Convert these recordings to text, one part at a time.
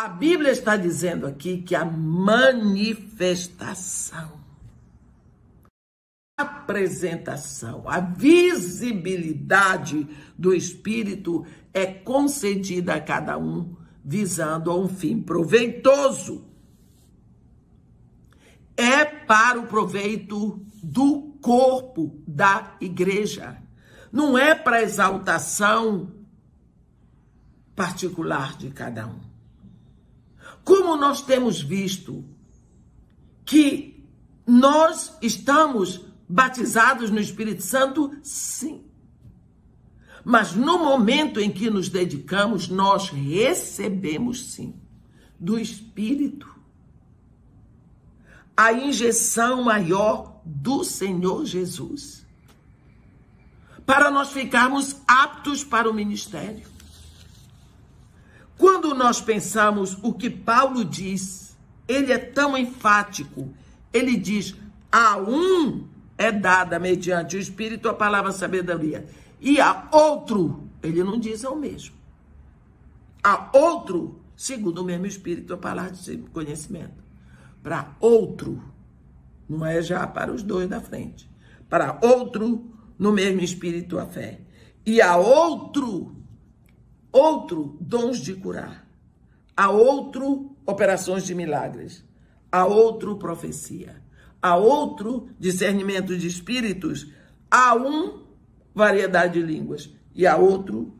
A Bíblia está dizendo aqui que a manifestação, a apresentação, a visibilidade do Espírito é concedida a cada um visando a um fim proveitoso. É para o proveito do corpo da igreja. Não é para exaltação particular de cada um. Como nós temos visto que nós estamos batizados no Espírito Santo, sim. Mas no momento em que nos dedicamos, nós recebemos sim do Espírito a injeção maior do Senhor Jesus para nós ficarmos aptos para o ministério. Quando nós pensamos o que Paulo diz, ele é tão enfático. Ele diz: a um é dada mediante o Espírito a palavra sabedoria e a outro, ele não diz ao mesmo. A outro, segundo o mesmo Espírito, a palavra de conhecimento. Para outro, não é já para os dois da frente. Para outro, no mesmo Espírito, a fé. E a outro, outro, dons de curar. A outro, operações de milagres. A outro, profecia. A outro, discernimento de espíritos. A um, variedade de línguas, e a outro,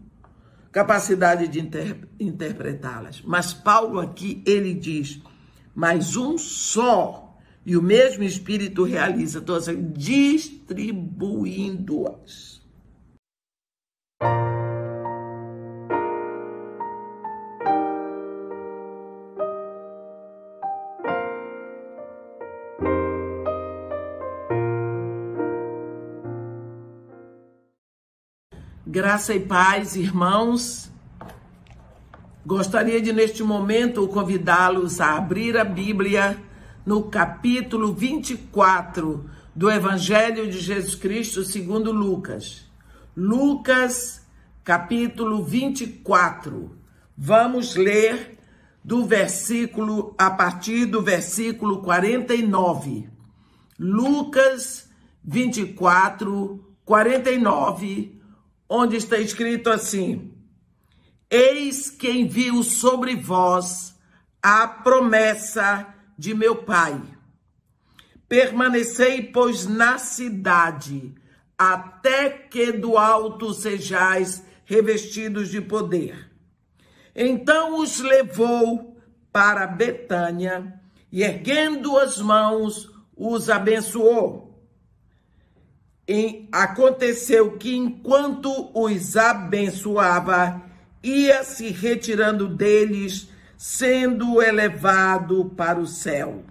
capacidade de inter interpretá-las. Mas Paulo aqui, ele diz, mas um só, e o mesmo Espírito realiza todas, distribuindo-as. Graça e paz, irmãos. Gostaria de, neste momento, convidá-los a abrir a Bíblia no capítulo 24 do Evangelho de Jesus Cristo segundo Lucas. Lucas, capítulo 24. Vamos ler do versículo, a partir do versículo 49. Lucas 24, 49 onde está escrito assim: Eis que envio sobre vós a promessa de meu Pai. Permanecei, pois, na cidade, até que do alto sejais revestidos de poder. Então os levou para Betânia e, erguendo as mãos, os abençoou aconteceu que enquanto os abençoava, ia se retirando deles, sendo elevado para o céu.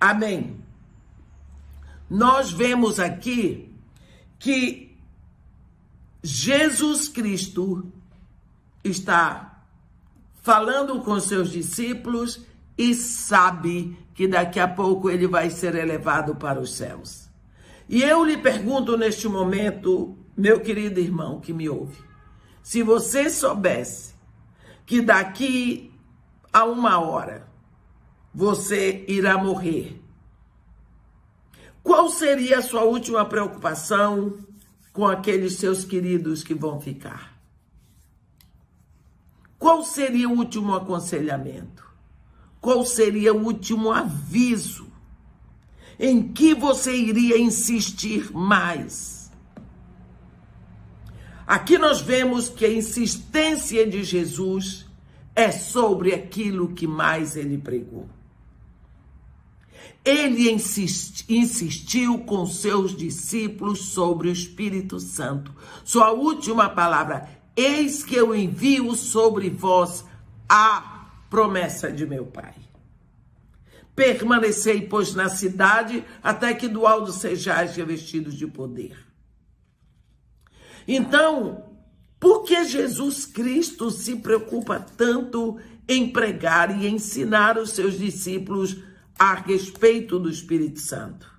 Amém. Nós vemos aqui que Jesus Cristo está falando com seus discípulos e sabe que daqui a pouco ele vai ser elevado para os céus. E eu lhe pergunto neste momento, meu querido irmão que me ouve, se você soubesse que daqui a uma hora você irá morrer, qual seria a sua última preocupação com aqueles seus queridos que vão ficar? Qual seria o último aconselhamento? Qual seria o último aviso em que você iria insistir mais? Aqui nós vemos que a insistência de Jesus é sobre aquilo que mais ele pregou. Ele insist, insistiu com seus discípulos sobre o Espírito Santo. Sua última palavra: Eis que eu envio sobre vós a promessa de meu Pai. Permanecei, pois, na cidade, até que do alto sejais revestidos de poder. Então, por que Jesus Cristo se preocupa tanto em pregar e ensinar os seus discípulos a respeito do Espírito Santo?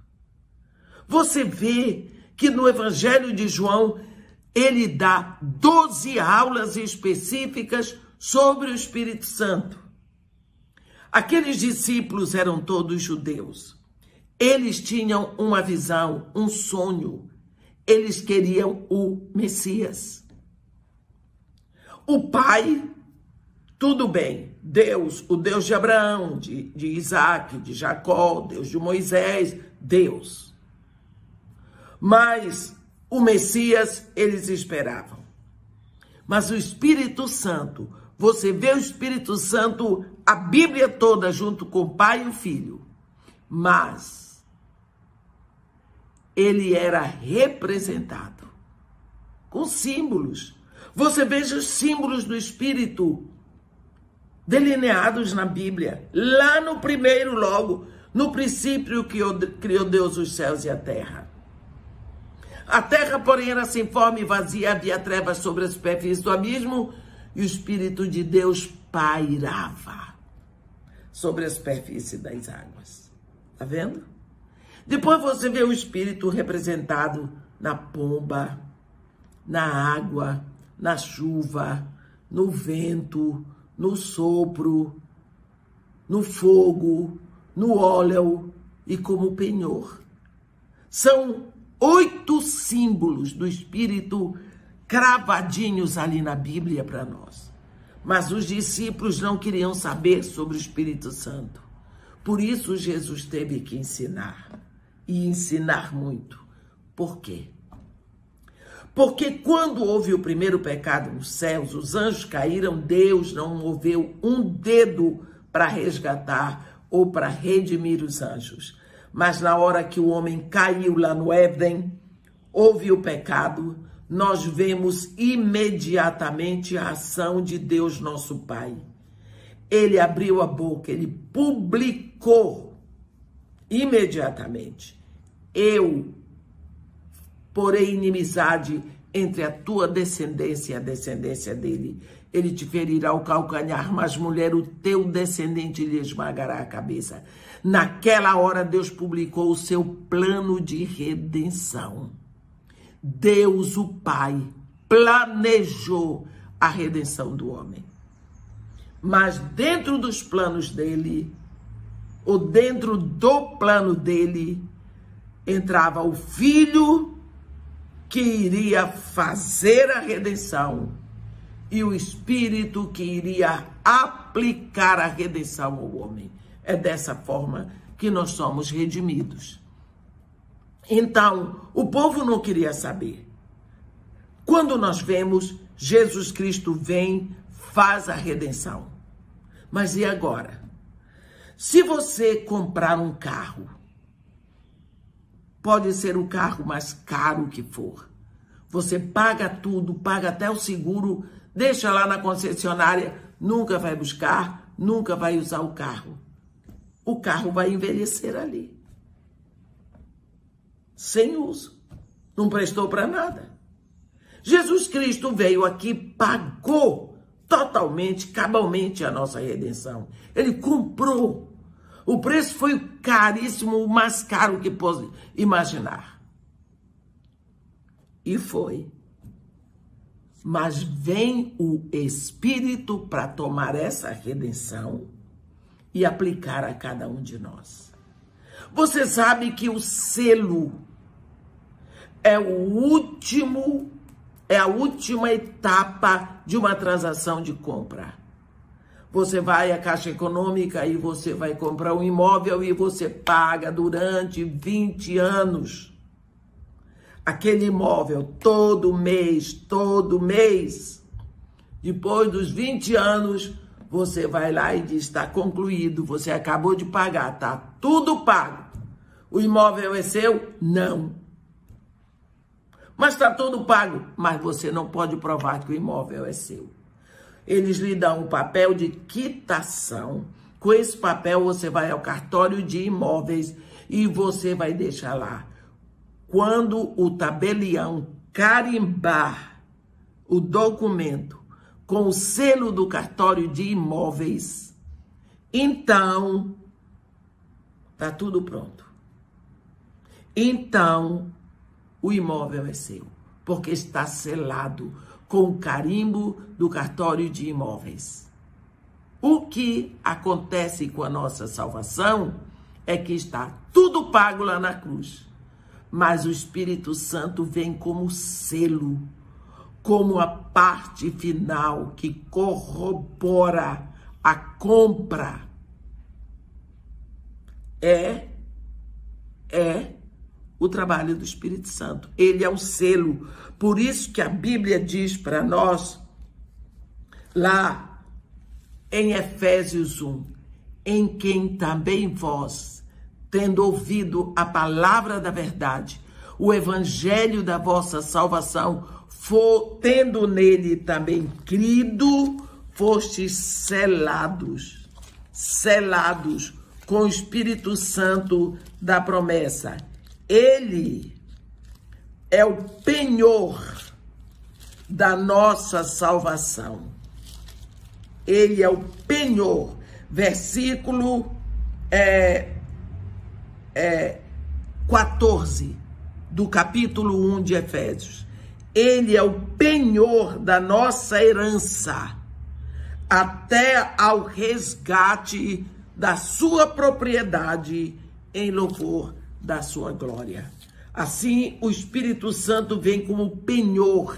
Você vê que no Evangelho de João ele dá 12 aulas específicas sobre o Espírito Santo. Aqueles discípulos eram todos judeus. Eles tinham uma visão, um sonho. Eles queriam o Messias. O pai, tudo bem, Deus, o Deus de Abraão, de, de Isaac, de Jacó, Deus de Moisés, Deus. Mas o Messias eles esperavam. Mas o Espírito Santo, você vê o Espírito Santo, a Bíblia toda junto com o Pai e o Filho, mas ele era representado com símbolos. Você veja os símbolos do Espírito delineados na Bíblia, lá no primeiro logo, no princípio que criou Deus os céus e a terra. A terra, porém, era sem forma e vazia, havia trevas sobre a superfície do abismo, e o Espírito de Deus pairava sobre a superfície das águas. Tá vendo? Depois você vê o Espírito representado na pomba, na água, na chuva, no vento, no sopro, no fogo, no óleo e como penhor. São oito símbolos do Espírito cravadinhos ali na Bíblia para nós. Mas os discípulos não queriam saber sobre o Espírito Santo. Por isso Jesus teve que ensinar. E ensinar muito. Por quê? Porque quando houve o primeiro pecado nos céus, os anjos caíram, Deus não moveu um dedo para resgatar ou para redimir os anjos. Mas na hora que o homem caiu lá no Éden, houve o pecado, nós vemos imediatamente a ação de Deus, nosso Pai. Ele abriu a boca, ele publicou imediatamente: Eu porei inimizade entre a tua descendência e a descendência dele. Ele te ferirá o calcanhar, mas mulher, o teu descendente lhe esmagará a cabeça. Naquela hora, Deus publicou o seu plano de redenção. Deus, o Pai, planejou a redenção do homem. Mas dentro dos planos dele, ou dentro do plano dele, entrava o filho que iria fazer a redenção e o espírito que iria aplicar a redenção ao homem. É dessa forma que nós somos redimidos. Então, o povo não queria saber. Quando nós vemos Jesus Cristo vem, faz a redenção. Mas e agora? Se você comprar um carro, pode ser o carro mais caro que for. Você paga tudo, paga até o seguro, deixa lá na concessionária, nunca vai buscar, nunca vai usar o carro. O carro vai envelhecer ali sem uso. Não prestou para nada. Jesus Cristo veio aqui, pagou totalmente, cabalmente a nossa redenção. Ele comprou. O preço foi caríssimo, o mais caro que pode imaginar. E foi. Mas vem o Espírito para tomar essa redenção e aplicar a cada um de nós. Você sabe que o selo é o último, é a última etapa de uma transação de compra. Você vai à Caixa Econômica e você vai comprar um imóvel e você paga durante 20 anos. Aquele imóvel todo mês, todo mês. Depois dos 20 anos, você vai lá e diz: está concluído, você acabou de pagar, está tudo pago. O imóvel é seu? Não. Mas está tudo pago. Mas você não pode provar que o imóvel é seu. Eles lhe dão um papel de quitação. Com esse papel você vai ao cartório de imóveis e você vai deixar lá. Quando o tabelião carimbar o documento com o selo do cartório de imóveis, então tá tudo pronto então o imóvel é seu, porque está selado com o carimbo do cartório de imóveis. O que acontece com a nossa salvação é que está tudo pago lá na cruz. Mas o Espírito Santo vem como selo, como a parte final que corrobora a compra. É é o trabalho do Espírito Santo. Ele é o selo. Por isso que a Bíblia diz para nós lá em Efésios 1, em quem também vós, tendo ouvido a palavra da verdade, o evangelho da vossa salvação, for, tendo nele também crido, fostes selados, selados com o Espírito Santo da promessa. Ele é o penhor da nossa salvação. Ele é o penhor. Versículo é, é, 14 do capítulo 1 de Efésios. Ele é o penhor da nossa herança até ao resgate da sua propriedade em louvor da sua glória. Assim, o Espírito Santo vem como penhor,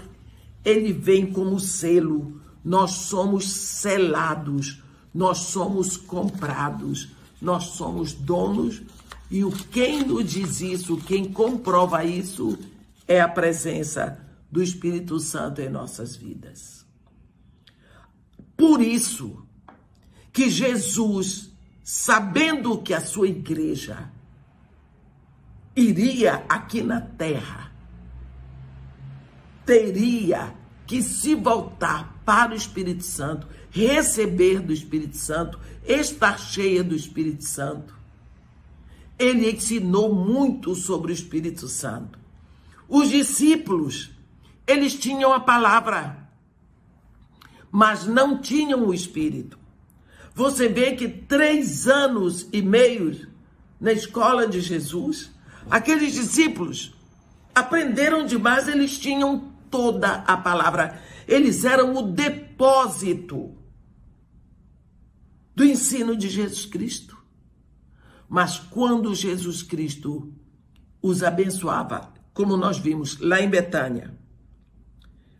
ele vem como selo. Nós somos selados, nós somos comprados, nós somos donos. E o quem nos diz isso, quem comprova isso, é a presença do Espírito Santo em nossas vidas. Por isso que Jesus sabendo que a sua igreja iria aqui na terra, teria que se voltar para o Espírito Santo, receber do Espírito Santo, estar cheia do Espírito Santo. Ele ensinou muito sobre o Espírito Santo. Os discípulos, eles tinham a palavra, mas não tinham o Espírito. Você vê que três anos e meio na escola de Jesus, aqueles discípulos aprenderam demais, eles tinham toda a palavra. Eles eram o depósito do ensino de Jesus Cristo. Mas quando Jesus Cristo os abençoava, como nós vimos lá em Betânia,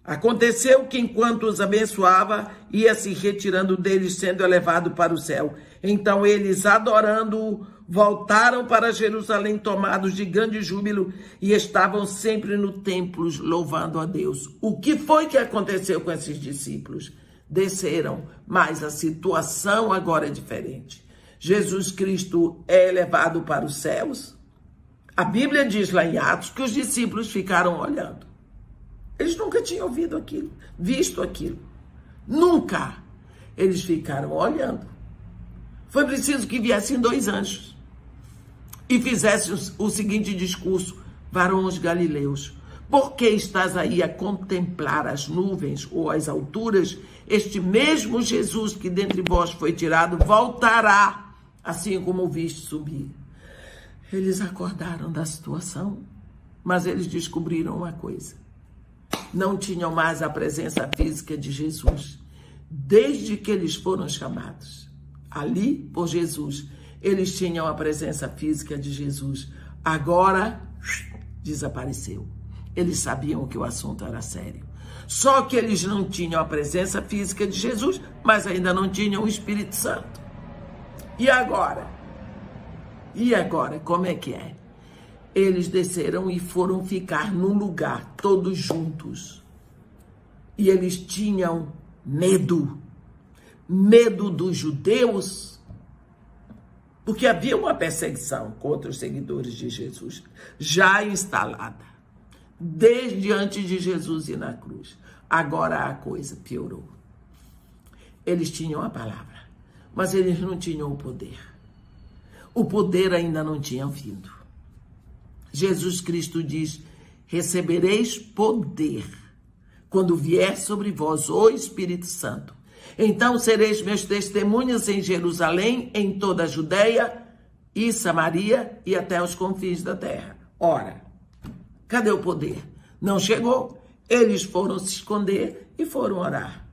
Aconteceu que enquanto os abençoava, ia se retirando deles, sendo elevado para o céu. Então eles, adorando-o, voltaram para Jerusalém, tomados de grande júbilo, e estavam sempre no templo, louvando a Deus. O que foi que aconteceu com esses discípulos? Desceram, mas a situação agora é diferente. Jesus Cristo é elevado para os céus. A Bíblia diz lá em Atos que os discípulos ficaram olhando. Eles nunca tinham ouvido aquilo, visto aquilo. Nunca. Eles ficaram olhando. Foi preciso que viessem dois anjos e fizessem o seguinte discurso: varões galileus, por que estás aí a contemplar as nuvens ou as alturas? Este mesmo Jesus que dentre vós foi tirado voltará, assim como o viste subir. Eles acordaram da situação, mas eles descobriram uma coisa não tinham mais a presença física de Jesus. Desde que eles foram chamados ali por Jesus, eles tinham a presença física de Jesus. Agora desapareceu. Eles sabiam que o assunto era sério. Só que eles não tinham a presença física de Jesus, mas ainda não tinham o Espírito Santo. E agora? E agora, como é que é? eles desceram e foram ficar num lugar, todos juntos. E eles tinham medo. Medo dos judeus, porque havia uma perseguição contra os seguidores de Jesus já instalada, desde antes de Jesus ir na cruz. Agora a coisa piorou. Eles tinham a palavra, mas eles não tinham o poder. O poder ainda não tinha vindo. Jesus Cristo diz: recebereis poder quando vier sobre vós o Espírito Santo. Então sereis meus testemunhas em Jerusalém, em toda a Judéia e Samaria e até os confins da terra. Ora, cadê o poder? Não chegou. Eles foram se esconder e foram orar.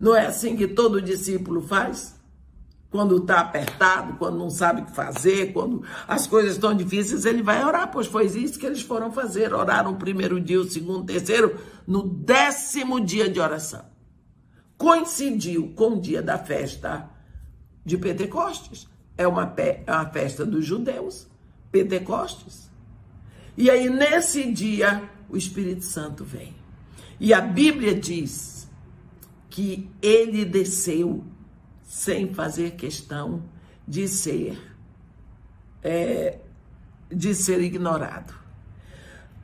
Não é assim que todo discípulo faz? Quando está apertado, quando não sabe o que fazer, quando as coisas estão difíceis, ele vai orar, pois foi isso que eles foram fazer. Oraram o primeiro dia, o segundo, o terceiro, no décimo dia de oração. Coincidiu com o dia da festa de Pentecostes. É uma, é uma festa dos judeus, Pentecostes. E aí, nesse dia, o Espírito Santo vem. E a Bíblia diz que ele desceu sem fazer questão de ser é, de ser ignorado.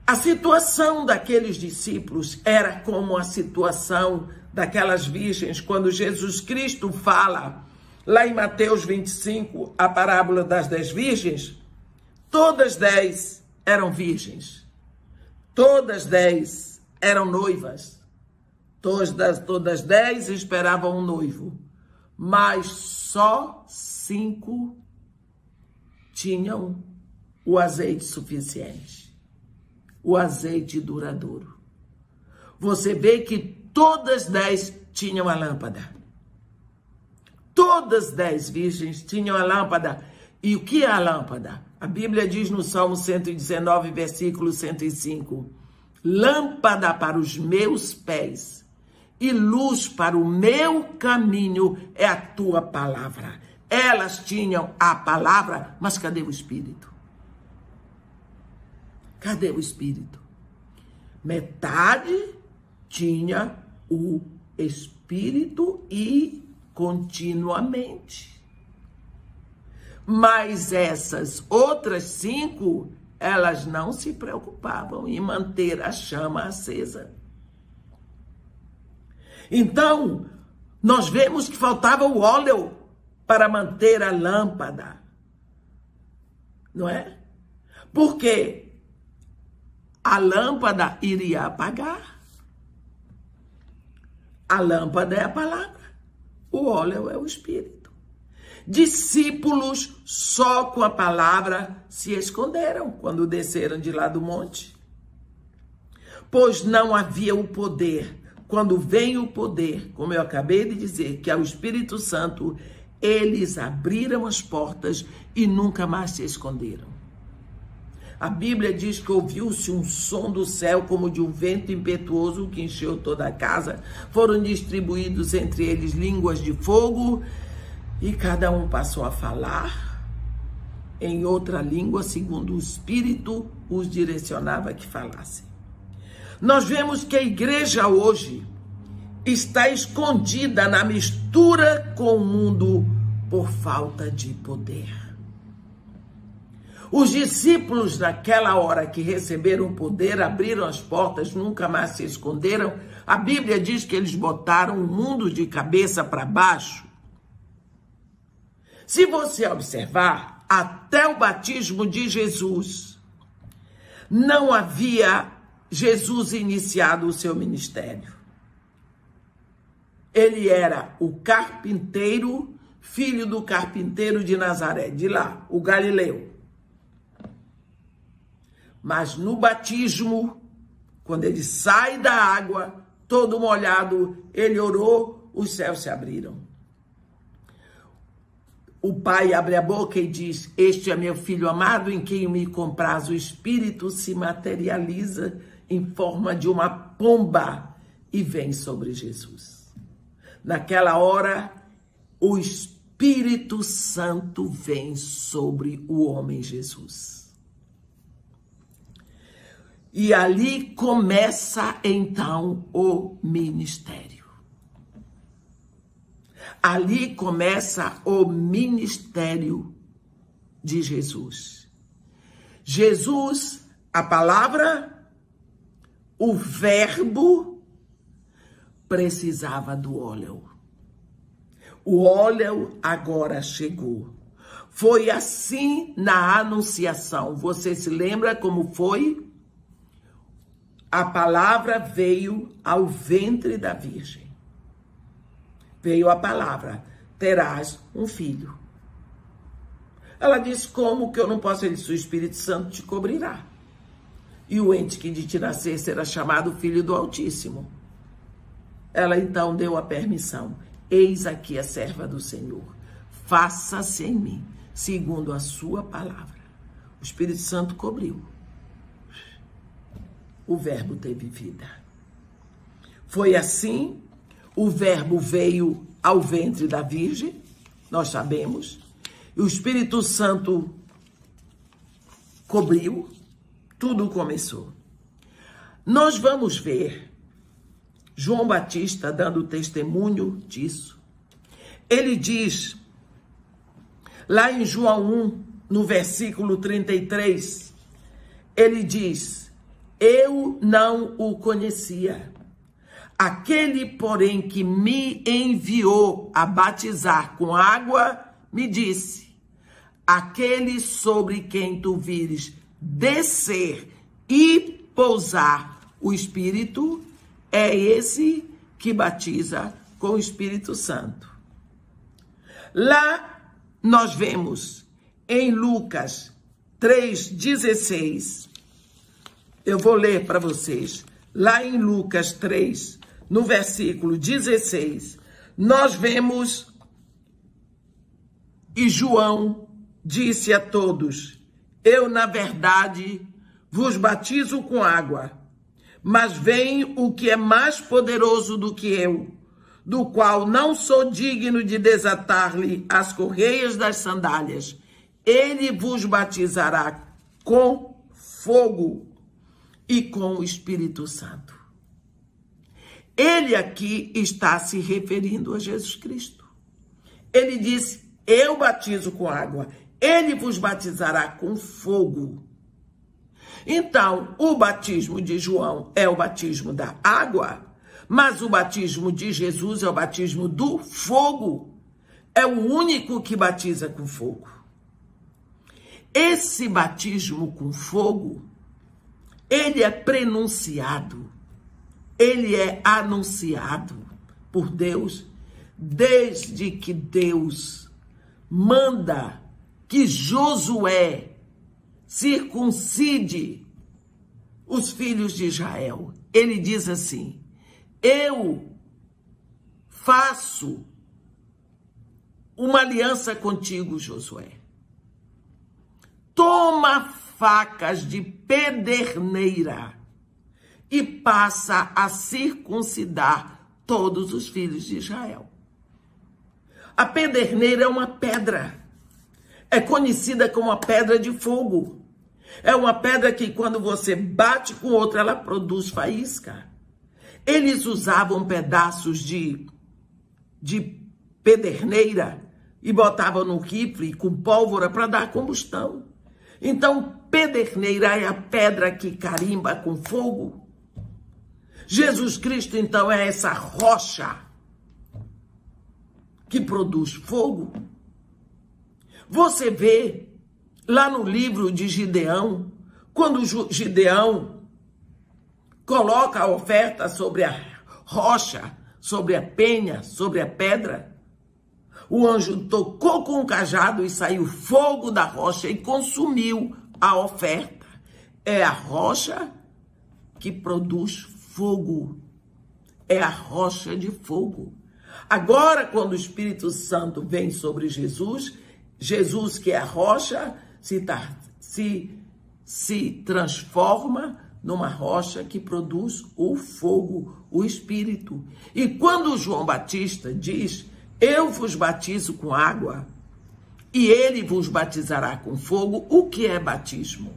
A situação daqueles discípulos era como a situação daquelas virgens quando Jesus Cristo fala lá em Mateus 25 a parábola das dez virgens. Todas dez eram virgens, todas dez eram noivas, todas todas dez esperavam um noivo mas só cinco tinham o azeite suficiente, o azeite duradouro. Você vê que todas dez tinham a lâmpada. Todas dez virgens tinham a lâmpada. E o que é a lâmpada? A Bíblia diz no Salmo 119, versículo 105: Lâmpada para os meus pés e luz para o meu caminho é a tua palavra. Elas tinham a palavra, mas cadê o Espírito? Cadê o Espírito? Metade tinha o Espírito e continuamente. Mas essas outras cinco, elas não se preocupavam em manter a chama acesa. Então, nós vemos que faltava o óleo para manter a lâmpada. Não é? Porque a lâmpada iria apagar. A lâmpada é a palavra, o óleo é o espírito. Discípulos só com a palavra se esconderam quando desceram de lá do monte, pois não havia o poder quando vem o poder, como eu acabei de dizer, que é o Espírito Santo, eles abriram as portas e nunca mais se esconderam. A Bíblia diz que ouviu-se um som do céu como de um vento impetuoso que encheu toda a casa. Foram distribuídos entre eles línguas de fogo e cada um passou a falar em outra língua, segundo o Espírito os direcionava que falassem. Nós vemos que a igreja hoje está escondida na mistura com o mundo por falta de poder. Os discípulos, naquela hora que receberam poder, abriram as portas, nunca mais se esconderam. A Bíblia diz que eles botaram o mundo de cabeça para baixo. Se você observar, até o batismo de Jesus, não havia Jesus iniciado o seu ministério. Ele era o carpinteiro, filho do carpinteiro de Nazaré, de lá, o Galileu. Mas no batismo, quando ele sai da água, todo molhado, ele orou, os céus se abriram. O pai abre a boca e diz: Este é meu filho amado, em quem me compraz. O espírito se materializa em forma de uma pomba e vem sobre Jesus. Naquela hora, o Espírito Santo vem sobre o homem Jesus. E ali começa então o ministério. Ali começa o ministério de Jesus. Jesus, a palavra o verbo precisava do óleo. O óleo agora chegou. Foi assim na anunciação. Você se lembra como foi? A palavra veio ao ventre da Virgem. Veio a palavra: terás um filho. Ela disse: Como que eu não posso? Ele disse: O Espírito Santo te cobrirá. e o ente que de ti nascer será chamado Filho do Altíssimo. Ela então deu a permissão. Eis aqui a serva do Senhor. Faça-se em mim, segundo a sua palavra. O Espírito Santo cobriu. O Verbo teve vida. Foi assim, o Verbo veio ao ventre da Virgem, nós sabemos, e o Espírito Santo cobriu, tudo começou. Nós vamos ver João Batista dando testemunho disso. Ele diz, lá em João 1, no versículo 33, ele diz: Eu não o conhecia. Aquele, porém, que me enviou a batizar com água, me disse: Aquele sobre quem tu vires descer e pousar o Espírito, é esse que batiza com o Espírito Santo. Lá nós vemos em Lucas 3,16, eu vou ler para vocês, lá em Lucas 3, no versículo 16, nós vemos e João disse a todos: Eu, na verdade, vos batizo com água, mas vem o que é mais poderoso do que eu, do qual não sou digno de desatar-lhe as correias das sandálias. Ele vos batizará com fogo e com o Espírito Santo. Ele aqui está se referindo a Jesus Cristo. Ele disse: Eu batizo com água, ele vos batizará com fogo. Então, o batismo de João é o batismo da água, mas o batismo de Jesus é o batismo do fogo. É o único que batiza com fogo. Esse batismo com fogo, ele é prenunciado ele é anunciado por Deus desde que Deus manda que Josué circuncide os filhos de Israel. Ele diz assim: Eu faço uma aliança contigo, Josué. Toma facas de pederneira e passa a circuncidar todos os filhos de Israel. A pederneira é uma pedra. É conhecida como a pedra de fogo. É uma pedra que quando você bate com outra, ela produz faísca. Eles usavam pedaços de, de pederneira e botavam no rifle com pólvora para dar combustão. Então, pederneira é a pedra que carimba com fogo. Jesus Cristo, então, é essa rocha que produz fogo. Você vê lá no livro de Gideão, quando Gideão coloca a oferta sobre a rocha, sobre a penha, sobre a pedra, o anjo tocou com o cajado e saiu fogo da rocha e consumiu a oferta. É a rocha que produz fogo. É a rocha de fogo. Agora, quando o Espírito Santo vem sobre Jesus, Jesus, que é a rocha, se, se, se transforma numa rocha que produz o fogo, o Espírito. E quando João Batista diz: Eu vos batizo com água, e ele vos batizará com fogo, o que é batismo?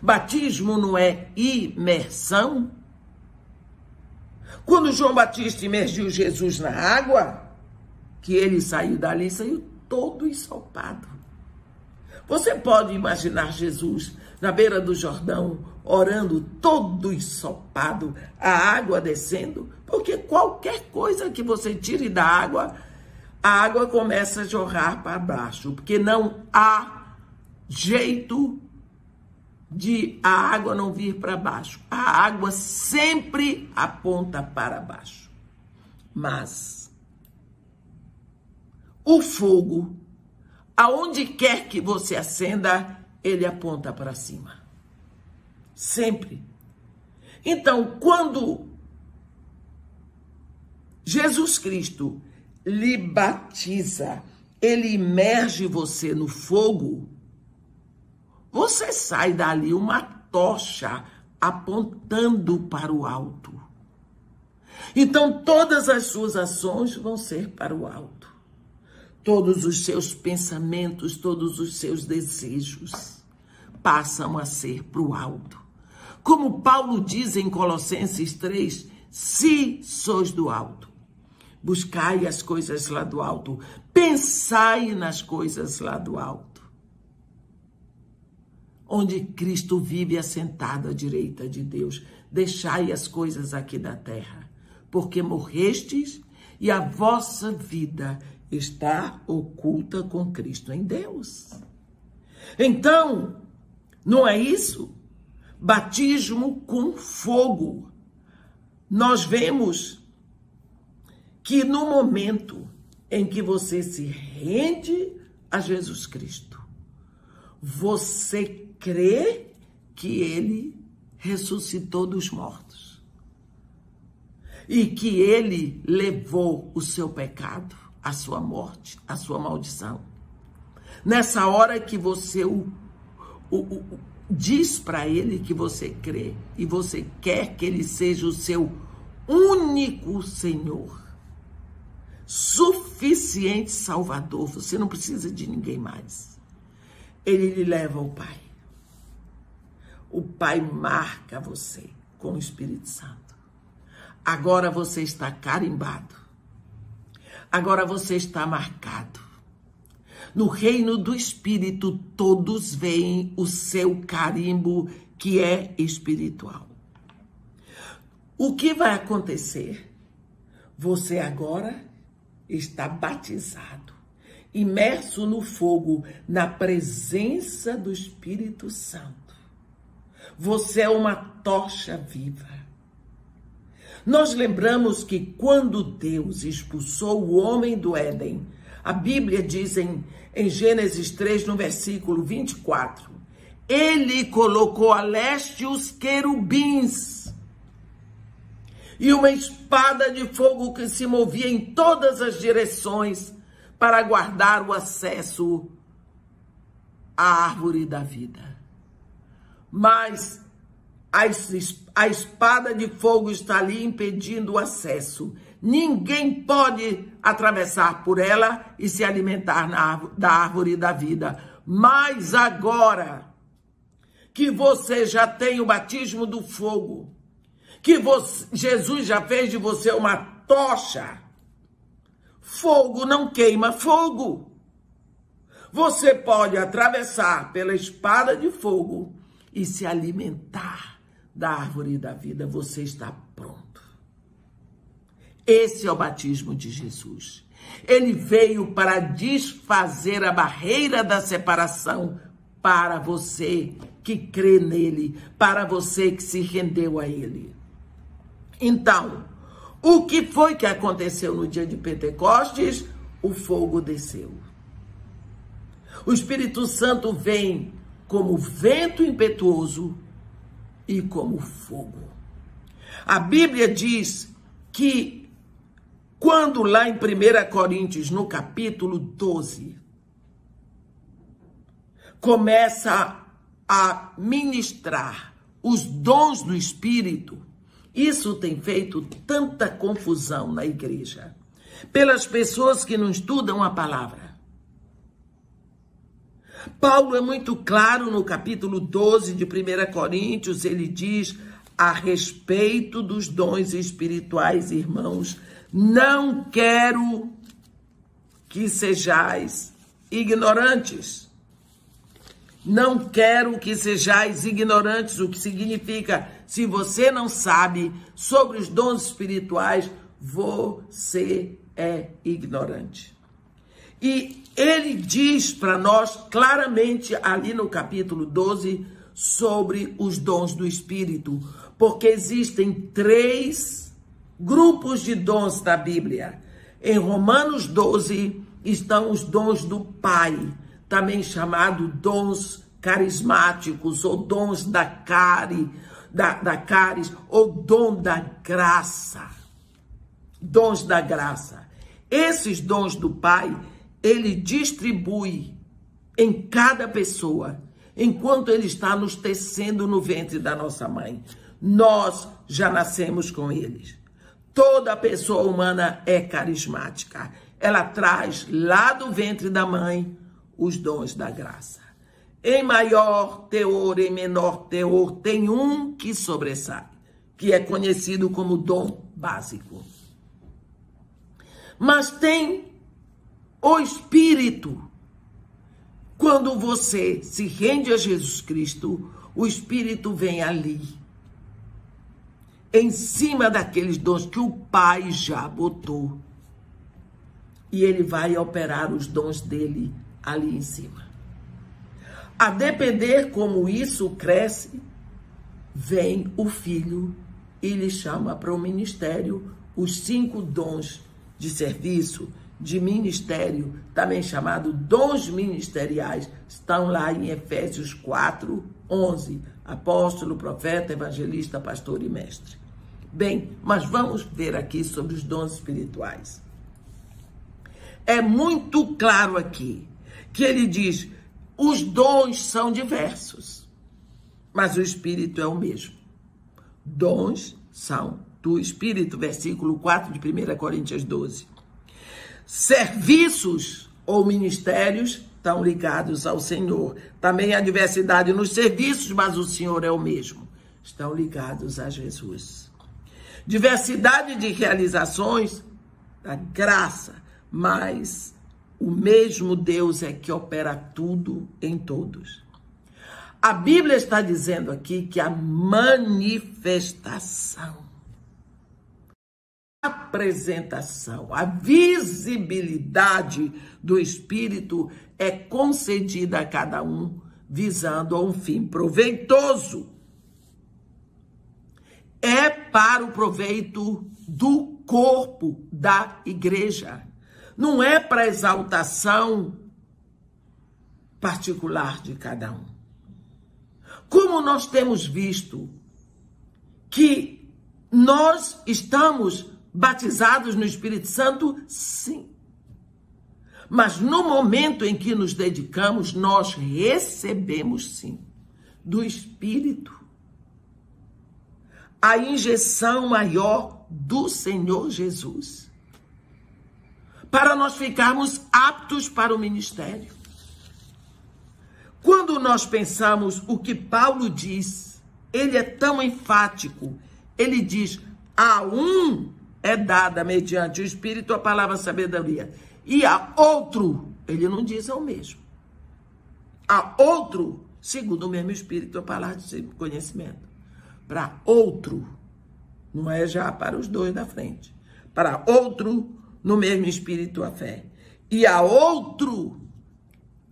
Batismo não é imersão? Quando João Batista imergiu Jesus na água, que ele saiu dali, saiu todo ensopado. Você pode imaginar Jesus na beira do Jordão, orando todo ensopado, a água descendo, porque qualquer coisa que você tire da água, a água começa a jorrar para baixo, porque não há jeito de a água não vir para baixo. A água sempre aponta para baixo. Mas o fogo, aonde quer que você acenda, ele aponta para cima. Sempre. Então, quando Jesus Cristo lhe batiza, ele imerge você no fogo, você sai dali uma tocha apontando para o alto. Então, todas as suas ações vão ser para o alto. Todos os seus pensamentos, todos os seus desejos passam a ser para o alto. Como Paulo diz em Colossenses 3, se sois do alto, buscai as coisas lá do alto, pensai nas coisas lá do alto, onde Cristo vive assentado à direita de Deus. Deixai as coisas aqui da terra, porque morrestes e a vossa vida está oculta com Cristo em Deus. Então, não é isso? Batismo com fogo. Nós vemos que no momento em que você se rende a Jesus Cristo, você crê que ele ressuscitou dos mortos e que ele levou o seu pecado, a sua morte, a sua maldição. Nessa hora que você o o, o, diz para ele que você crê e você quer que ele seja o seu único Senhor, suficiente Salvador, você não precisa de ninguém mais. Ele lhe leva ao Pai. O Pai marca você com o Espírito Santo. Agora você está carimbado. Agora você está marcado. No reino do Espírito, todos veem o seu carimbo que é espiritual. O que vai acontecer? Você agora está batizado, imerso no fogo, na presença do Espírito Santo. Você é uma tocha viva. Nós lembramos que quando Deus expulsou o homem do Éden, a Bíblia diz em, em Gênesis 3, no versículo 24: Ele colocou a leste os querubins e uma espada de fogo que se movia em todas as direções para guardar o acesso à árvore da vida. Mas a espada de fogo está ali impedindo o acesso. Ninguém pode atravessar por ela e se alimentar da árvore da vida. Mas agora que você já tem o batismo do fogo, que você, Jesus já fez de você uma tocha, fogo não queima fogo. Você pode atravessar pela espada de fogo e se alimentar da árvore da vida. Você está pronto. Esse é o batismo de Jesus. Ele veio para desfazer a barreira da separação para você que crê nele, para você que se rendeu a ele. Então, o que foi que aconteceu no dia de Pentecostes? O fogo desceu. O Espírito Santo vem como vento impetuoso e como fogo. A Bíblia diz que quando lá em 1 Coríntios, no capítulo 12, começa a ministrar os dons do Espírito, isso tem feito tanta confusão na igreja, pelas pessoas que não estudam a palavra. Paulo é muito claro no capítulo 12 de 1 Coríntios, ele diz a respeito dos dons espirituais, irmãos, não quero que sejais ignorantes. Não quero que sejais ignorantes, o que significa, se você não sabe sobre os dons espirituais, você é ignorante. E ele diz para nós claramente ali no capítulo 12 sobre os dons do Espírito, porque existem três grupos de dons da Bíblia. Em Romanos 12 estão os dons do Pai, também chamado dons carismáticos ou dons da cari, da, da caris ou dom da graça. Dons da graça. Esses dons do Pai, ele distribui em cada pessoa, enquanto ele está nos tecendo no ventre da nossa mãe. Nós já nascemos com eles. Toda pessoa humana é carismática. Ela traz lá do ventre da mãe os dons da graça. Em maior teor, em menor teor, tem um que sobressai, que é conhecido como dom básico. Mas tem o Espírito. Quando você se rende a Jesus Cristo, o Espírito vem ali em cima daqueles dons que o Pai já botou. E ele vai operar os dons dele ali em cima. A depender como isso cresce, vem o filho e lhe chama para o ministério os cinco dons de serviço, de ministério, também chamado dons ministeriais, estão lá em Efésios 4, 11. Apóstolo, profeta, evangelista, pastor e mestre. Bem, mas vamos ver aqui sobre os dons espirituais. É muito claro aqui que ele diz: os dons são diversos, mas o espírito é o mesmo. Dons são do espírito, versículo 4 de 1 Coríntios 12. Serviços ou ministérios estão ligados ao Senhor. Também há diversidade nos serviços, mas o Senhor é o mesmo. Estão ligados a Jesus. Diversidade de realizações da graça, mas o mesmo Deus é que opera tudo em todos. A Bíblia está dizendo aqui que a manifestação, a apresentação, a visibilidade do Espírito é concedida a cada um visando a um fim proveitoso é para o proveito do corpo da igreja. Não é para exaltação particular de cada um. Como nós temos visto que nós estamos batizados no Espírito Santo, sim. Mas no momento em que nos dedicamos, nós recebemos sim do Espírito a injeção maior do Senhor Jesus. Para nós ficarmos aptos para o ministério. Quando nós pensamos o que Paulo diz, ele é tão enfático. Ele diz: a um é dada mediante o Espírito a palavra sabedoria, e a outro, ele não diz ao mesmo. A outro, segundo o mesmo Espírito, a palavra de conhecimento para outro, não é já para os dois da frente, para outro no mesmo espírito a fé. E a outro,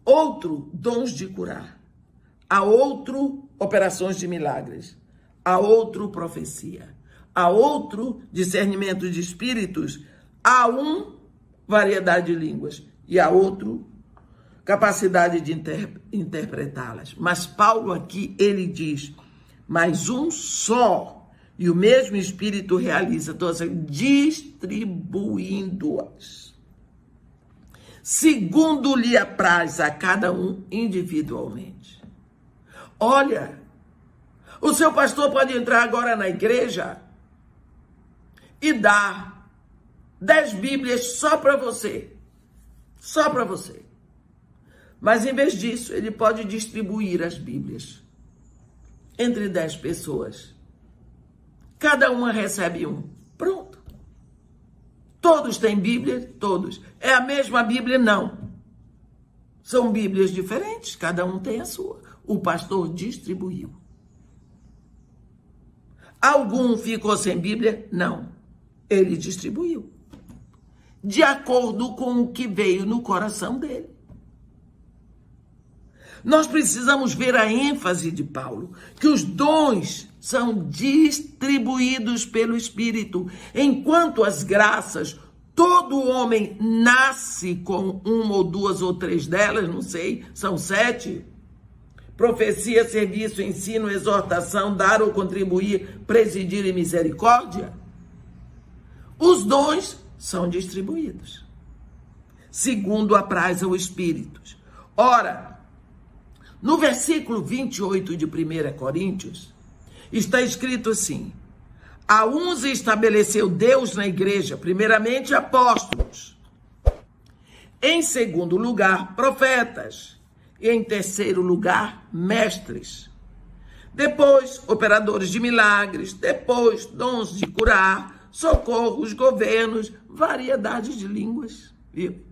outro dons de curar, a outro operações de milagres, a outro profecia, a outro discernimento de espíritos, a um variedade de línguas e a outro capacidade de inter interpretá-las. Mas Paulo aqui ele diz mas um só. E o mesmo Espírito realiza todas distribuindo-as. Segundo lhe apraz a cada um individualmente. Olha, o seu pastor pode entrar agora na igreja e dar dez Bíblias só para você. Só para você. Mas em vez disso, ele pode distribuir as Bíblias entre dez pessoas. Cada uma recebe um. Pronto. Todos têm Bíblia? Todos. É a mesma Bíblia? Não. São Bíblias diferentes, cada um tem a sua. O pastor distribuiu. Algum ficou sem Bíblia? Não. Ele distribuiu. De acordo com o que veio no coração dele. Nós precisamos ver a ênfase de Paulo, que os dons são distribuídos pelo Espírito, enquanto as graças, todo homem nasce com uma ou duas ou três delas, não sei, são sete. profecia, serviço, ensino, exortação, dar ou contribuir, presidir e misericórdia, os dons são distribuídos, segundo apraz ao Espírito. Ora, no versículo 28 de 1 Coríntios, está escrito assim: A uns estabeleceu Deus na igreja, primeiramente apóstolos, em segundo lugar, profetas, e em terceiro lugar, mestres. Depois, operadores de milagres, depois, dons de curar, socorros, governos, variedade de línguas. Viu?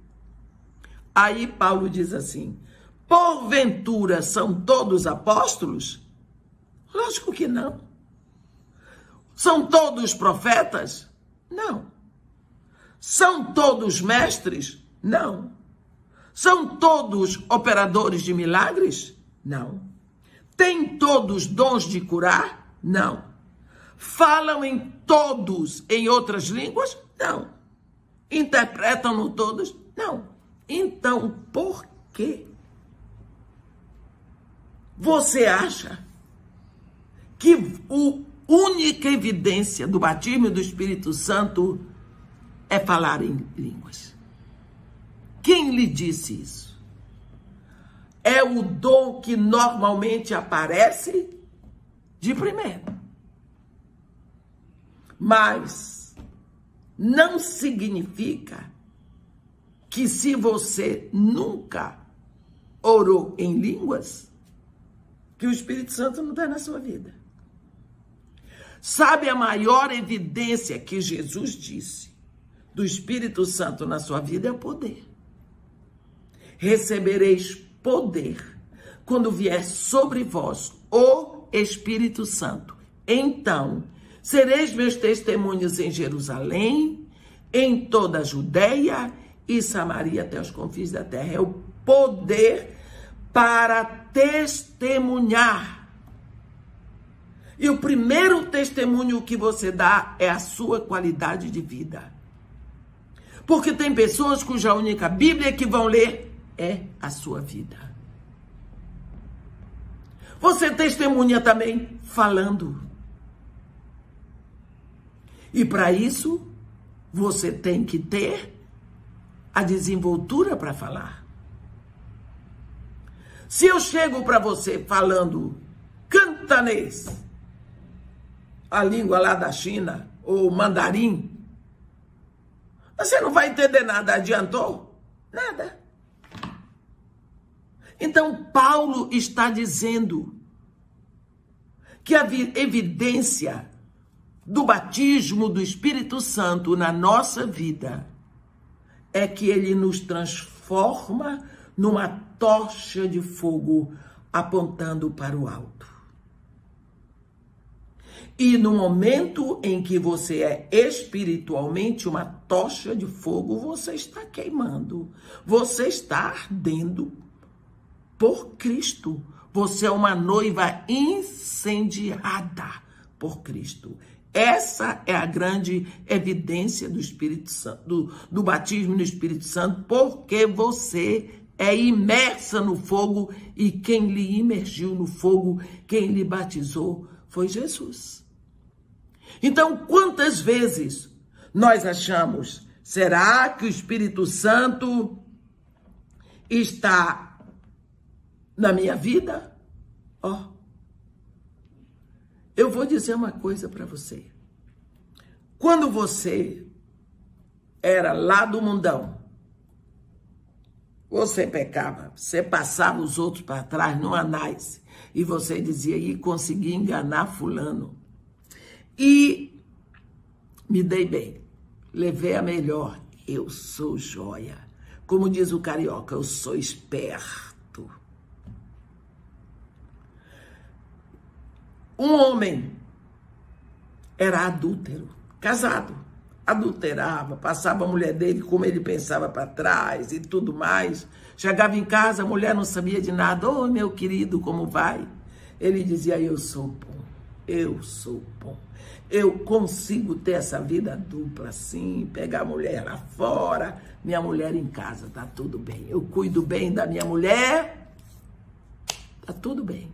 Aí Paulo diz assim: porventura são todos apóstolos? Lógico que não. São todos profetas? Não. São todos mestres? Não. São todos operadores de milagres? Não. Têm todos dons de curar? Não. Falam em todos em outras línguas? Não. Interpretam-no todos? Não. Então, por quê? Você acha que a única evidência do batismo do Espírito Santo é falar em línguas? Quem lhe disse isso? É o dom que normalmente aparece de primeiro. Mas não significa que se você nunca orou em línguas, que o Espírito Santo não está na sua vida. Sabe a maior evidência que Jesus disse do Espírito Santo na sua vida é o poder. Recebereis poder quando vier sobre vós o Espírito Santo. Então, sereis meus testemunhos em Jerusalém, em toda a Judéia e Samaria até os confins da terra. É o poder para testemunhar. E o primeiro testemunho que você dá é a sua qualidade de vida. Porque tem pessoas cuja única Bíblia que vão ler é a sua vida. Você testemunha também falando. E para isso, você tem que ter a desenvoltura para falar. Se eu chego para você falando cantanês, a língua lá da China, ou mandarim, você não vai entender nada. Adiantou? Nada. Então, Paulo está dizendo que a evidência do batismo do Espírito Santo na nossa vida é que ele nos transforma numa tocha de fogo apontando para o alto. E no momento em que você é espiritualmente uma tocha de fogo, você está queimando, você está ardendo por Cristo. Você é uma noiva incendiada por Cristo. Essa é a grande evidência do Espírito Santo, do, do batismo no Espírito Santo, porque você é imersa no fogo e quem lhe imergiu no fogo, quem lhe batizou foi Jesus. Então, quantas vezes nós achamos, será que o Espírito Santo está na minha vida? Ó, oh, eu vou dizer uma coisa para você. Quando você era lá do mundão, você pecava, você passava os outros para trás no anais e você dizia e consegui enganar fulano. E me dei bem, levei a melhor. Eu sou joia. Como diz o carioca, eu sou esperto. Um homem era adúltero, casado, adulterava, passava a mulher dele como ele pensava para trás e tudo mais. Chegava em casa, a mulher não sabia de nada. Oh, meu querido, como vai? Ele dizia: Eu sou bom, eu sou bom. Eu consigo ter essa vida dupla assim, pegar a mulher lá fora, minha mulher em casa, tá tudo bem. Eu cuido bem da minha mulher, tá tudo bem.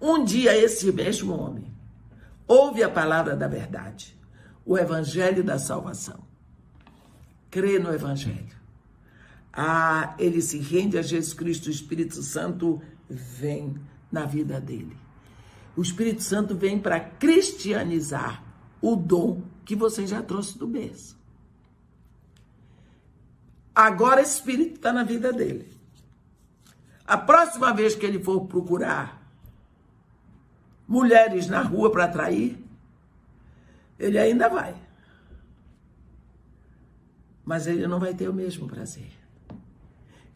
Um dia esse mesmo homem ouve a palavra da verdade, o evangelho da salvação. Crê no evangelho. Ah, ele se rende a Jesus Cristo, o Espírito Santo vem na vida dele. O Espírito Santo vem para cristianizar o dom que você já trouxe do berço. Agora esse Espírito está na vida dele. A próxima vez que ele for procurar mulheres na rua para atrair, ele ainda vai. Mas ele não vai ter o mesmo prazer.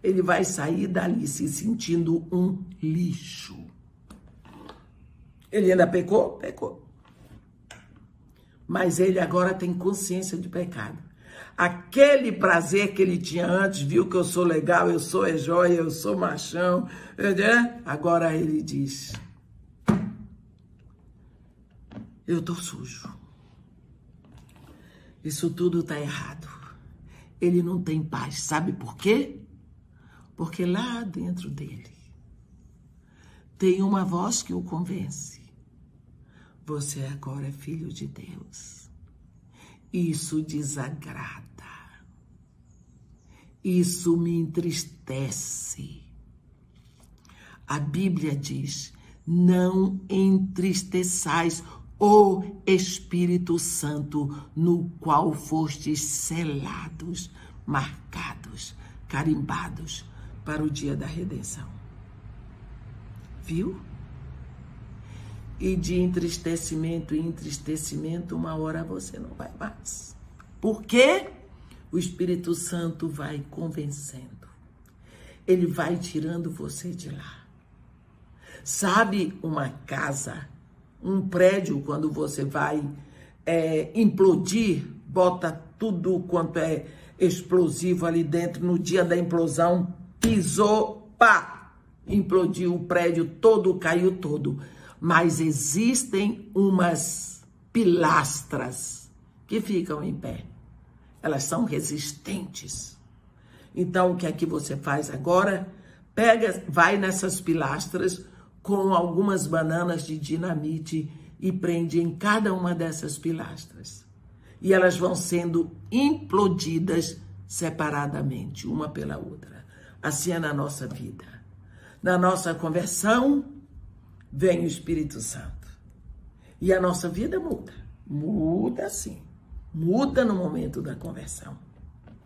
Ele vai sair dali se sentindo um lixo. Ele ainda pecou? Pecou. Mas ele agora tem consciência de pecado. Aquele prazer que ele tinha antes, viu que eu sou legal, eu sou é joia, eu sou machão. Né? Agora ele diz: Eu tô sujo. Isso tudo tá errado. Ele não tem paz. Sabe por quê? Porque lá dentro dele tem uma voz que o convence. Você agora é filho de Deus. Isso desagrada. Isso me entristece. A Bíblia diz: não entristeçais o Espírito Santo, no qual fostes selados, marcados, carimbados para o dia da redenção. Viu? E de entristecimento em entristecimento, uma hora você não vai mais. Por quê? O Espírito Santo vai convencendo. Ele vai tirando você de lá. Sabe uma casa, um prédio, quando você vai é, implodir, bota tudo quanto é explosivo ali dentro, no dia da implosão, pisou, pá, implodiu o prédio todo, caiu todo. Mas existem umas pilastras que ficam em pé. Elas são resistentes. Então, o que é que você faz agora? Pega, vai nessas pilastras com algumas bananas de dinamite e prende em cada uma dessas pilastras. E elas vão sendo implodidas separadamente, uma pela outra. Assim é na nossa vida. Na nossa conversão, vem o Espírito Santo. E a nossa vida muda. Muda sim. Muda no momento da conversão.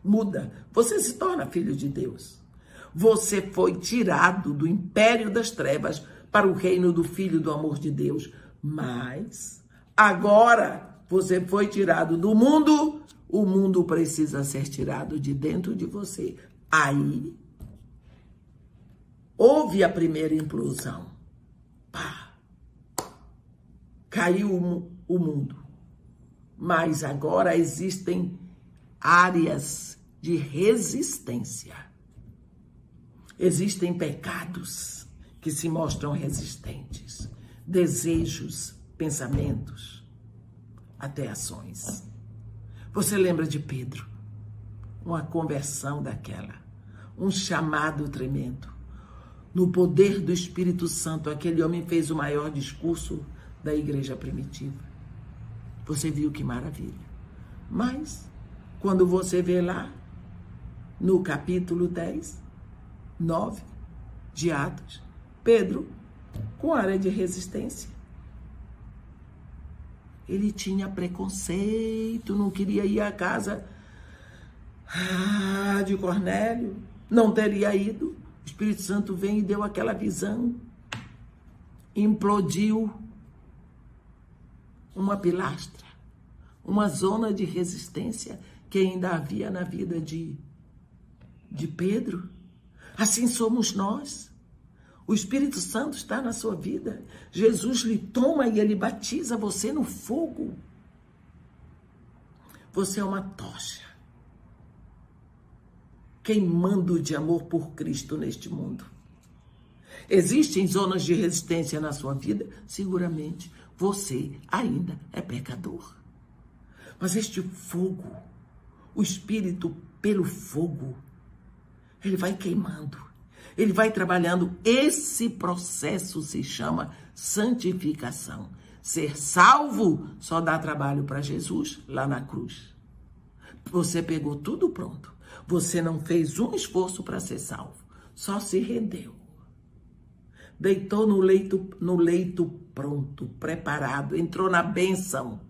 Muda. Você se torna filho de Deus. Você foi tirado do império das trevas para o reino do Filho do amor de Deus. Mas agora você foi tirado do mundo, o mundo precisa ser tirado de dentro de você. Aí houve a primeira implosão. Pá! Caiu o mundo mas agora existem áreas de resistência. Existem pecados que se mostram resistentes, desejos, pensamentos, até ações. Você lembra de Pedro? Uma conversão daquela, um chamado tremendo. No poder do Espírito Santo, aquele homem fez o maior discurso da igreja primitiva você viu que maravilha. Mas, quando você vê lá, no capítulo 10, 9 de Atos, Pedro, com área de resistência, ele tinha preconceito, não queria ir à casa ah, de Cornélio, não teria ido. O Espírito Santo vem e deu aquela visão, implodiu uma pilastra, uma zona de resistência que ainda havia na vida de, de Pedro. Assim somos nós. O Espírito Santo está na sua vida. Jesus lhe toma e ele batiza você no fogo. Você é uma tocha, queimando de amor por Cristo neste mundo. Existem zonas de resistência na sua vida? Seguramente você ainda é pecador. Mas este fogo, o Espírito pelo fogo, ele vai queimando. Ele vai trabalhando. Esse processo se chama santificação. Ser salvo só dá trabalho para Jesus lá na cruz. Você pegou tudo pronto. Você não fez um esforço para ser salvo. Só se rendeu. Deitou no leito, no leito pronto, preparado, entrou na bênção.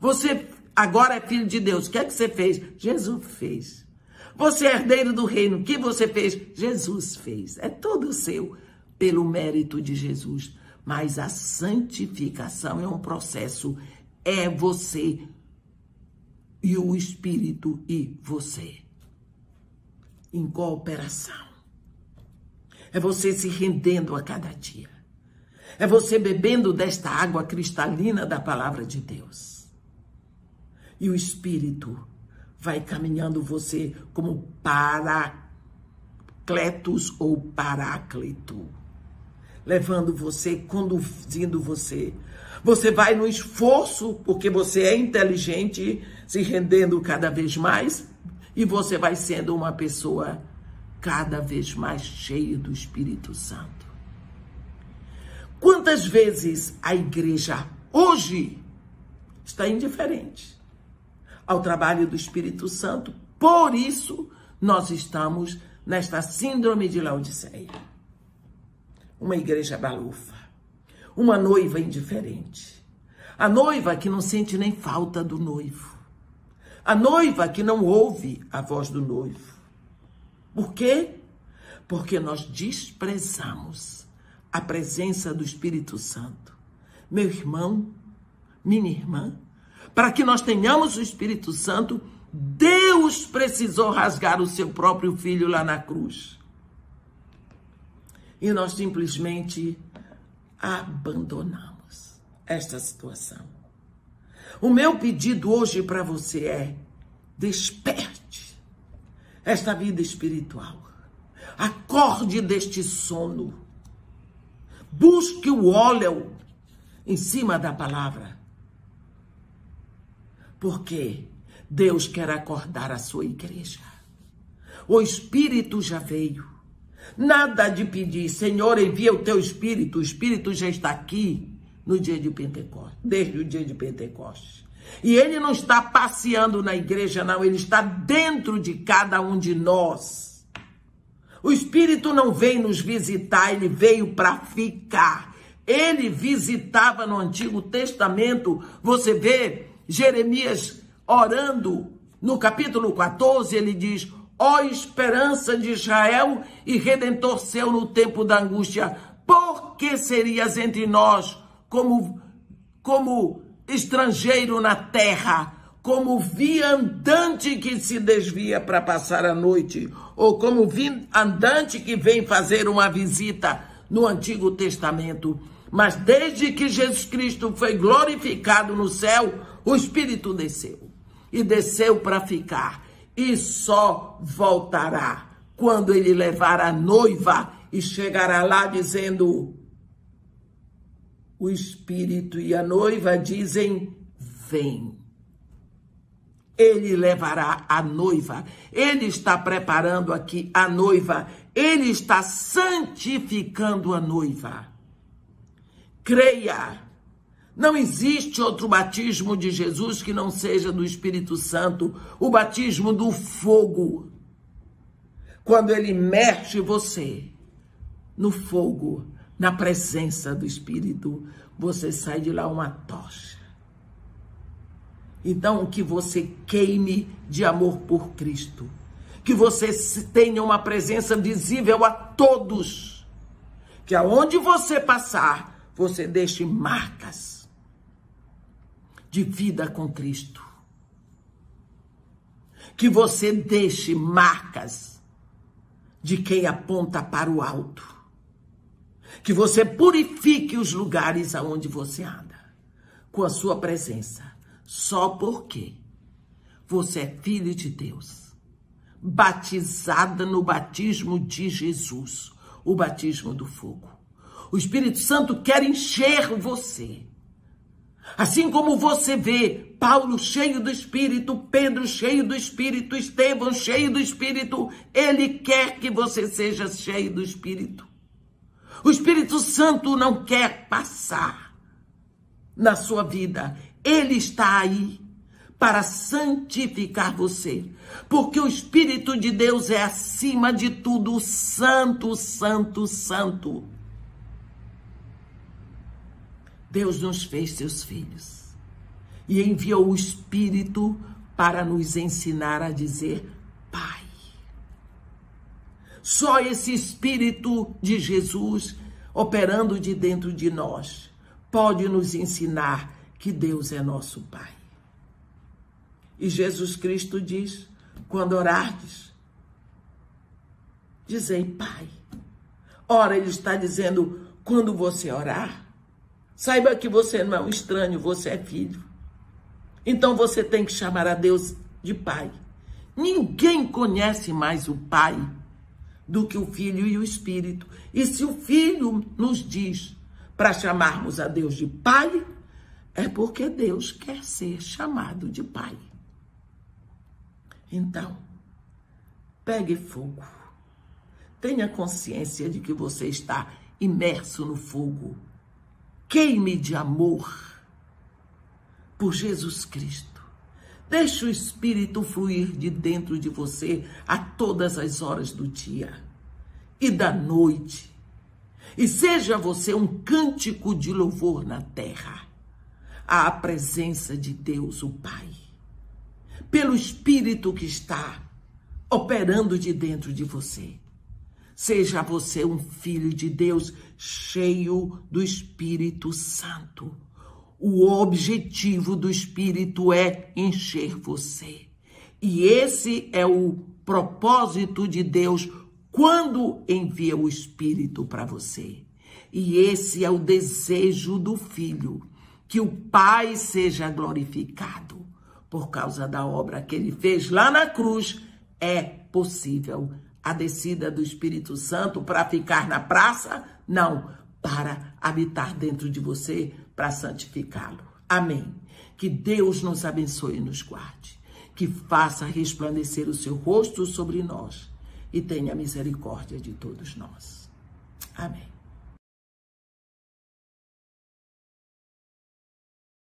Você agora é filho de Deus. O que é que você fez? Jesus fez. Você é herdeiro do reino. O que você fez? Jesus fez. É tudo seu pelo mérito de Jesus. Mas a santificação é um processo. É você e o Espírito e você. Em cooperação. É você se rendendo a cada dia. É você bebendo desta água cristalina da palavra de Deus. E o Espírito vai caminhando você como paracletos ou paráclito, levando você, conduzindo você. Você vai no esforço, porque você é inteligente, se rendendo cada vez mais, e você vai sendo uma pessoa cada vez mais cheia do Espírito Santo. Quantas vezes a igreja hoje está indiferente ao trabalho do Espírito Santo. Por isso, nós estamos nesta síndrome de Laodiceia. Uma igreja balufa, uma noiva indiferente, a noiva que não sente nem falta do noivo, a noiva que não ouve a voz do noivo. Por quê? Porque nós desprezamos a presença do Espírito Santo. Meu irmão, minha irmã, para que nós tenhamos o Espírito Santo, Deus precisou rasgar o seu próprio filho lá na cruz. E nós simplesmente abandonamos esta situação. O meu pedido hoje para você é: desperte esta vida espiritual. Acorde deste sono. Busque o óleo em cima da palavra porque Deus quer acordar a sua igreja. O Espírito já veio. Nada de pedir, Senhor, envia o teu Espírito. O Espírito já está aqui no dia de Pentecostes, desde o dia de Pentecostes. E ele não está passeando na igreja, não, ele está dentro de cada um de nós. O Espírito não veio nos visitar, ele veio para ficar. Ele visitava no Antigo Testamento, você vê Jeremias orando no capítulo 14, ele diz: Ó esperança de Israel e redentor seu no tempo da angústia, por que serias entre nós como, como estrangeiro na terra? como viandante que se desvia para passar a noite, ou como viandante que vem fazer uma visita no Antigo Testamento. Mas desde que Jesus Cristo foi glorificado no céu, o Espírito desceu e desceu para ficar e só voltará quando ele levar a noiva e chegará lá dizendo: O Espírito e a noiva dizem: Vem. Ele levará a noiva. Ele está preparando aqui a noiva. Ele está santificando a noiva. Creia não existe outro batismo de Jesus que não seja do Espírito Santo, o batismo do fogo. Quando ele mexe você no fogo, na presença do Espírito, você sai de lá uma tocha. Então, que você queime de amor por Cristo. Que você tenha uma presença visível a todos. Que aonde você passar, você deixe marcas de vida com Cristo. Que você deixe marcas de quem aponta para o alto. Que você purifique os lugares aonde você anda com a sua presença, só porque você é filho de Deus, batizada no batismo de Jesus, o batismo do fogo. O Espírito Santo quer encher você Assim como você vê Paulo cheio do Espírito, Pedro cheio do Espírito, Estevão cheio do Espírito, ele quer que você seja cheio do Espírito. O Espírito Santo não quer passar na sua vida, ele está aí para santificar você, porque o Espírito de Deus é acima de tudo santo, santo, santo. Deus nos fez seus filhos e enviou o Espírito para nos ensinar a dizer Pai. Só esse Espírito de Jesus operando de dentro de nós pode nos ensinar que Deus é nosso Pai. E Jesus Cristo diz: quando orardes, dizei Pai. Ora, ele está dizendo: quando você orar, Saiba que você não é um estranho, você é filho. Então você tem que chamar a Deus de Pai. Ninguém conhece mais o Pai do que o Filho e o Espírito. E se o Filho nos diz para chamarmos a Deus de Pai, é porque Deus quer ser chamado de Pai. Então, pegue fogo. Tenha consciência de que você está imerso no fogo queime de amor por Jesus Cristo. Deixe o Espírito fluir de dentro de você a todas as horas do dia e da noite. E seja você um cântico de louvor na terra, à presença de Deus, o Pai, pelo Espírito que está operando de dentro de você. Seja você um filho de Deus cheio do Espírito Santo. O objetivo do Espírito é encher você. E esse é o propósito de Deus quando envia o Espírito para você. E esse é o desejo do Filho, que o Pai seja glorificado. Por causa da obra que ele fez lá na cruz, é possível a descida do Espírito Santo para ficar na praça? Não, para habitar dentro de você, para santificá-lo. Amém. Que Deus nos abençoe e nos guarde. Que faça resplandecer o seu rosto sobre nós e tenha misericórdia de todos nós. Amém.